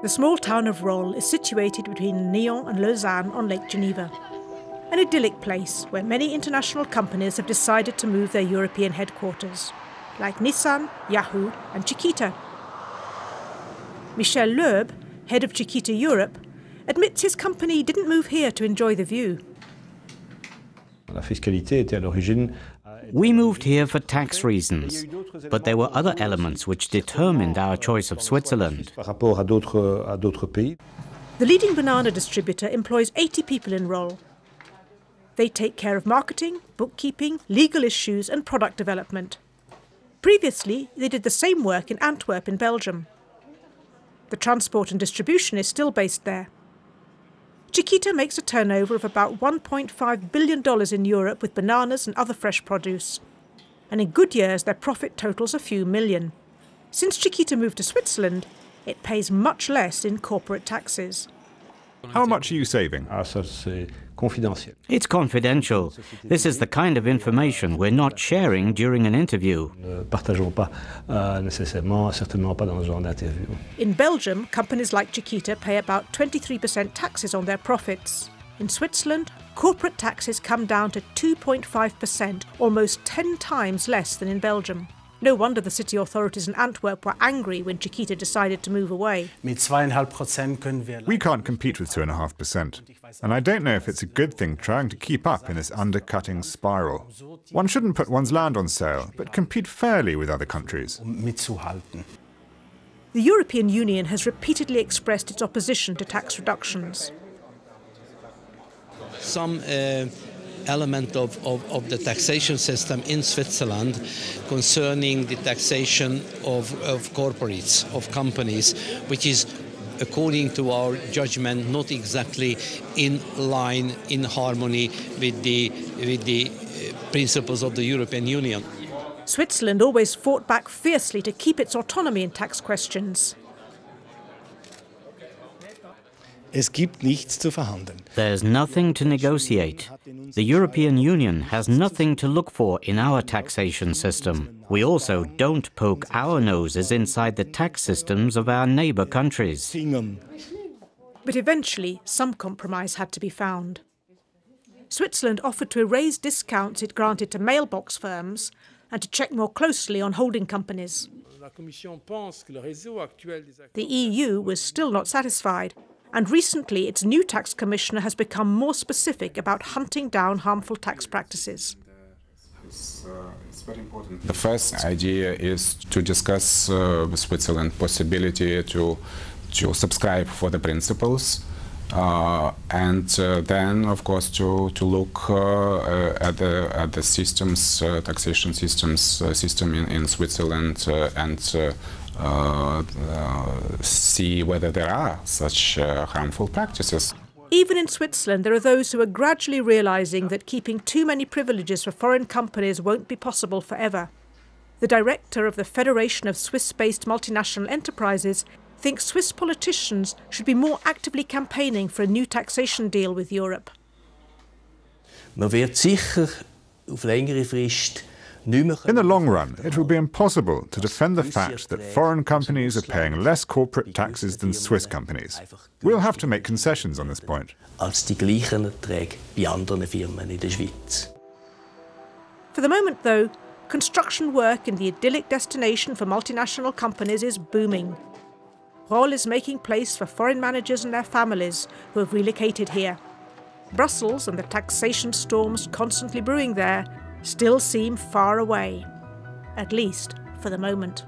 The small town of Rolle is situated between Nyon and Lausanne on Lake Geneva. An idyllic place where many international companies have decided to move their European headquarters, like Nissan, Yahoo, and Chiquita. Michel Loeb, head of Chiquita Europe, admits his company didn't move here to enjoy the view. We moved here for tax reasons, but there were other elements which determined our choice of Switzerland. The leading banana distributor employs 80 people in Rolle. They take care of marketing, bookkeeping, legal issues, and product development. Previously, they did the same work in Antwerp in Belgium. The transport and distribution is still based there. Chiquita makes a turnover of about $1.5 billion in Europe with bananas and other fresh produce. And in good years, their profit totals a few million. Since Chiquita moved to Switzerland, it pays much less in corporate taxes. How much are you saving? It's confidential. This is the kind of information we're not sharing during an interview. In Belgium, companies like Chiquita pay about 23% taxes on their profits. In Switzerland, corporate taxes come down to 2.5%, almost 10 times less than in Belgium. No wonder the city authorities in Antwerp were angry when Chiquita decided to move away. We can't compete with 2.5%, and I don't know if it's a good thing trying to keep up in this undercutting spiral. One shouldn't put one's land on sale, but compete fairly with other countries. The European Union has repeatedly expressed its opposition to tax reductions. Some uh element of, of, of, the taxation system in Switzerland concerning the taxation of, of corporates, of companies, which is according to our judgment, not exactly in line, in harmony with the, with the uh, principles of the European Union. Switzerland always fought back fiercely to keep its autonomy in tax questions. Es gibt nichts zu verhandeln. There's nothing to negotiate. The European Union has nothing to look for in our taxation system. We also don't poke our noses inside the tax systems of our neighbour countries. But eventually, some compromise had to be found. Switzerland offered to erase discounts it granted to mailbox firms and to check more closely on holding companies. The EU was still not satisfied and recently its new tax commissioner has become more specific about hunting down harmful tax practices. The first idea is to discuss uh, with Switzerland possibility to to subscribe for the principles, uh, and uh, then of course to to look uh, uh, at the at the systems taxation systems system in, in Switzerland and see whether there are such uh, harmful practices. Even in Switzerland, there are those who are gradually realising that keeping too many privileges for foreign companies won't be possible forever. The director of the Federation of Swiss based multinational enterprises thinks Swiss politicians should be more actively campaigning for a new taxation deal with Europe. Man wird sicher auf längere Frist in the long run, it will be impossible to defend the fact that foreign companies are paying less corporate taxes than Swiss companies. We'll have to make concessions on this point. For the moment, though, construction work in the idyllic destination for multinational companies is booming. Rolle is making place for foreign managers and their families who have relocated here. Brussels and the taxation storms constantly brewing there still seem far away, at least for the moment.